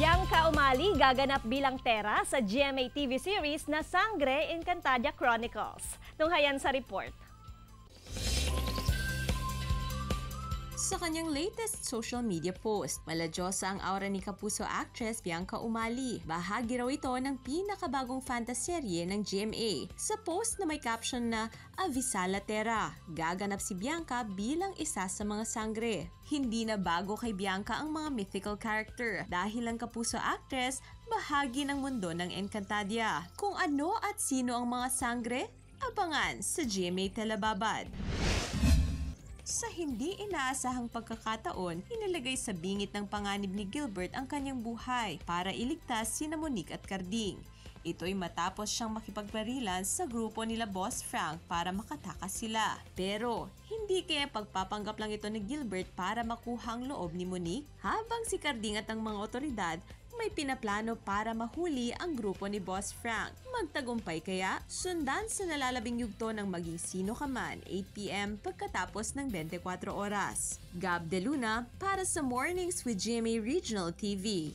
Bianca Umali gaganap bilang Tera sa GMA TV series na Sangre Encantadia Chronicles. Tunghayan sa report. Sa kanyang latest social media post, maladyosa ang aura ni Kapuso actress Bianca Umali. Bahagi raw ito ng pinakabagong fantaserye ng GMA. Sa post na may caption na Avisala Terra, gaganap si Bianca bilang isa sa mga sangre. Hindi na bago kay Bianca ang mga mythical character dahil ang Kapuso actress bahagi ng mundo ng Encantadia. Kung ano at sino ang mga sangre, abangan sa GMA Telebabad. Sa hindi inaasahang pagkakataon, inilagay sa bingit ng panganib ni Gilbert ang kanyang buhay para iligtas sina Monique at Carding. Ito'y matapos siyang makipagbarilan sa grupo nila Boss Frank para makatakas sila. Pero, hindi kaya pagpapanggap lang ito ni Gilbert para makuha ang loob ni Monique? Habang si Carding at ang mga otoridad may pinaplano para mahuli ang grupo ni Boss Frank. Magtagumpay kaya? Sundan sa nalalabing yugto ng maging sino ka man 8pm pagkatapos ng 24 oras. Gab De Luna para sa Mornings with GMA Regional TV.